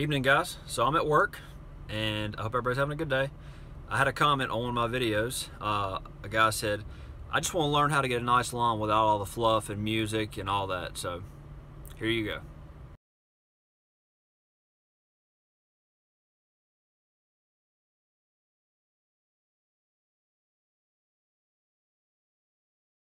Evening, guys. So I'm at work, and I hope everybody's having a good day. I had a comment on one of my videos. Uh, a guy said, I just want to learn how to get a nice lawn without all the fluff and music and all that. So here you go.